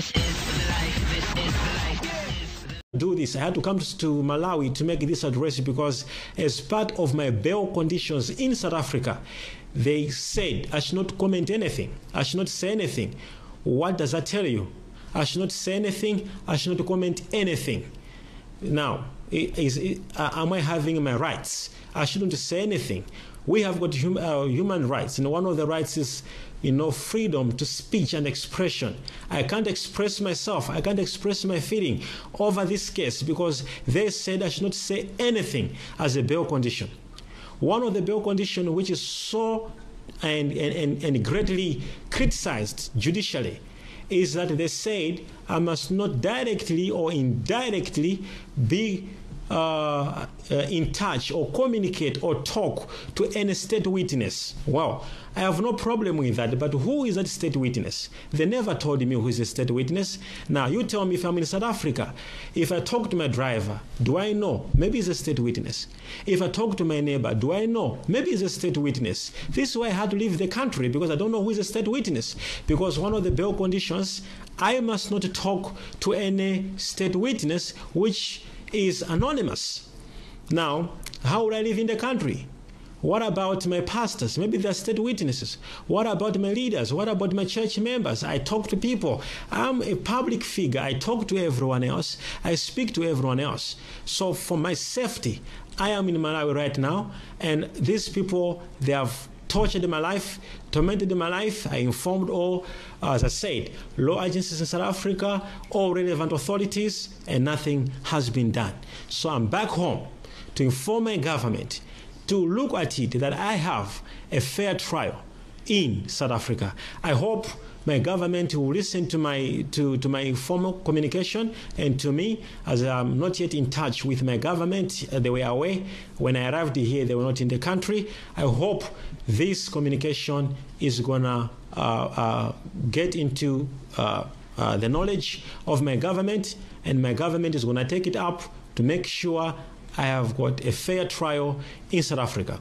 This is life. This is life. do this. I had to come to Malawi to make this address because, as part of my bail conditions in South Africa, they said I should not comment anything. I should not say anything. What does that tell you? I should not say anything. I should not comment anything. Now, is, is, am I having my rights? I shouldn't say anything. We have got hum, uh, human rights, and one of the rights is, you know, freedom to speech and expression. I can't express myself. I can't express my feeling over this case because they said I should not say anything as a bail condition. One of the bail conditions which is so and, and, and greatly criticized judicially is that they said I must not directly or indirectly be uh, uh, in touch or communicate or talk to any state witness. Well, I have no problem with that, but who is that state witness? They never told me who is a state witness. Now, you tell me if I'm in South Africa, if I talk to my driver, do I know? Maybe he's a state witness. If I talk to my neighbor, do I know? Maybe he's a state witness. This is why I had to leave the country because I don't know who is a state witness. Because one of the bail conditions, I must not talk to any state witness which is anonymous. Now, how would I live in the country? What about my pastors? Maybe they're state witnesses. What about my leaders? What about my church members? I talk to people. I'm a public figure. I talk to everyone else. I speak to everyone else. So, for my safety, I am in Malawi right now, and these people, they have tortured in my life, tormented in my life. I informed all, as I said, law agencies in South Africa, all relevant authorities, and nothing has been done. So I'm back home to inform my government to look at it that I have a fair trial in South Africa. I hope my government will listen to my to, to my formal communication and to me as I'm not yet in touch with my government. Uh, they were away when I arrived here. They were not in the country. I hope this communication is gonna uh, uh, get into uh, uh, the knowledge of my government, and my government is gonna take it up to make sure I have got a fair trial in South Africa.